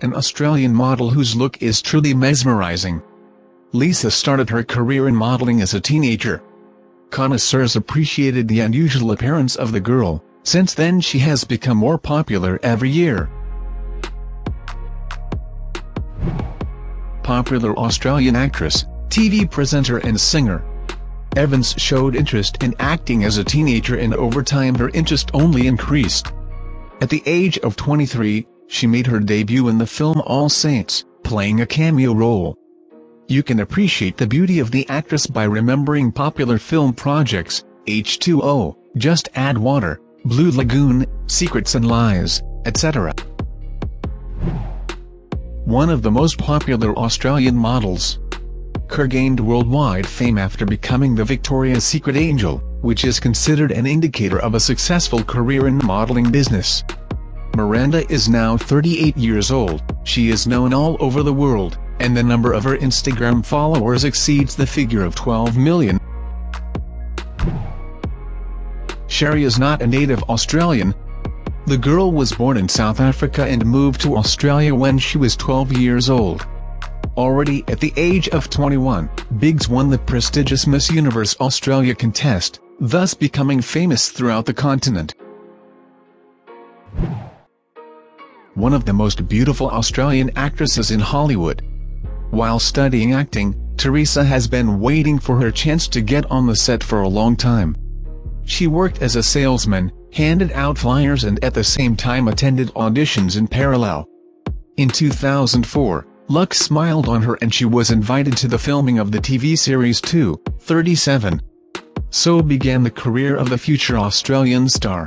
an Australian model whose look is truly mesmerizing. Lisa started her career in modeling as a teenager. Connoisseurs appreciated the unusual appearance of the girl, since then she has become more popular every year. Popular Australian actress, TV presenter and singer. Evans showed interest in acting as a teenager and over time her interest only increased. At the age of 23, she made her debut in the film All Saints, playing a cameo role. You can appreciate the beauty of the actress by remembering popular film projects, H2O, Just Add Water, Blue Lagoon, Secrets and Lies, etc. One of the most popular Australian models. Kerr gained worldwide fame after becoming the Victoria's Secret Angel, which is considered an indicator of a successful career in the modeling business. Miranda is now 38 years old, she is known all over the world, and the number of her Instagram followers exceeds the figure of 12 million. Sherry is not a native Australian. The girl was born in South Africa and moved to Australia when she was 12 years old. Already at the age of 21, Biggs won the prestigious Miss Universe Australia contest, thus becoming famous throughout the continent. One of the most beautiful Australian actresses in Hollywood, while studying acting, Teresa has been waiting for her chance to get on the set for a long time. She worked as a salesman, handed out flyers and at the same time attended auditions in parallel. In 2004, luck smiled on her and she was invited to the filming of the TV series 2, 37. So began the career of the future Australian star.